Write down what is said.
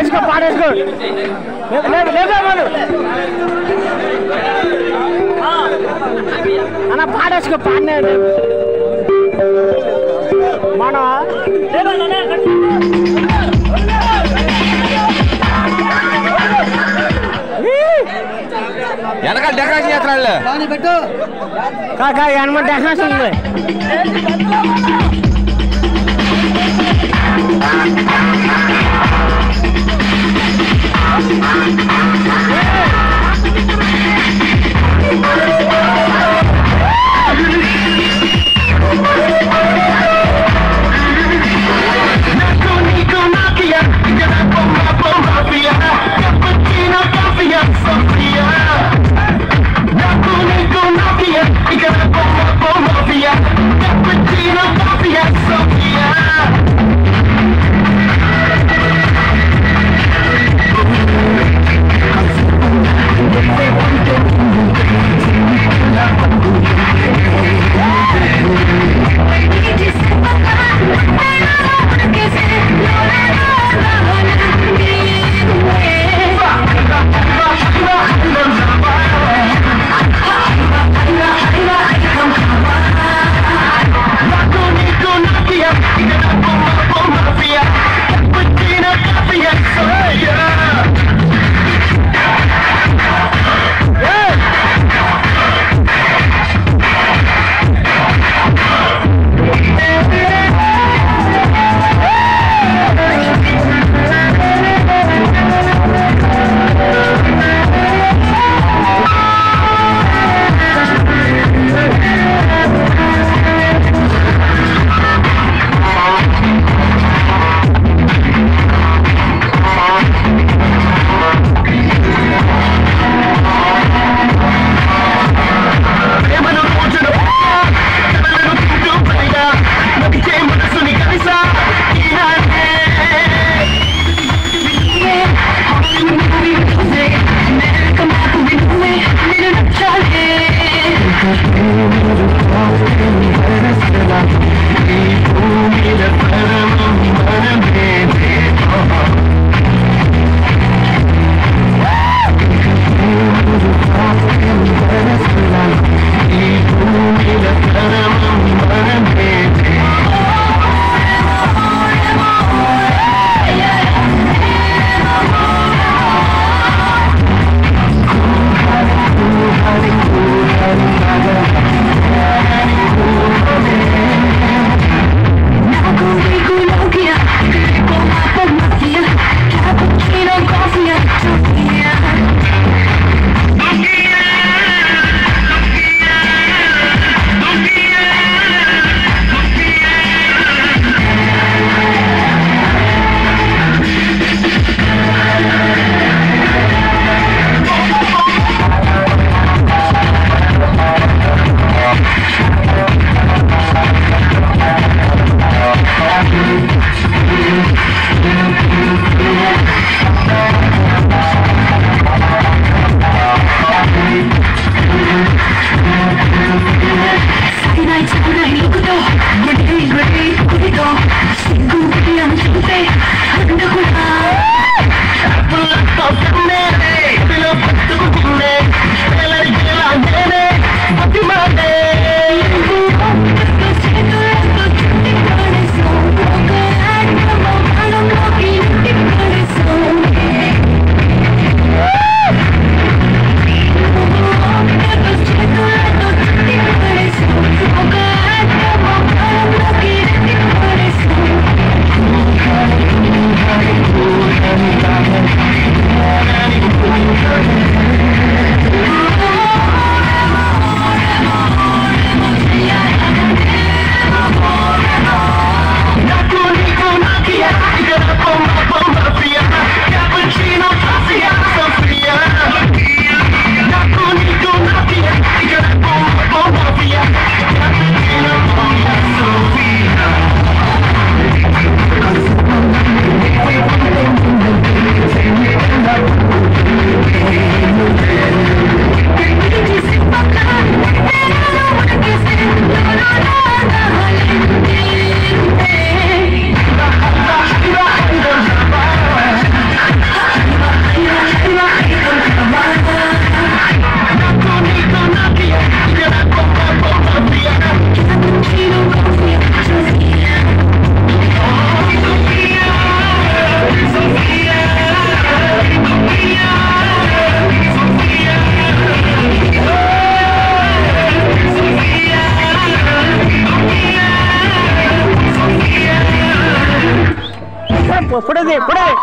इसको पार इसको ले ले ले बोलो अना पार इसको पारने ले ले ले ले எனக்கா டெக்கரேஷன் ஏத்துறான்ல காக்கா என்ன டெக்கரேஷன் Thank you. புடுது புடு.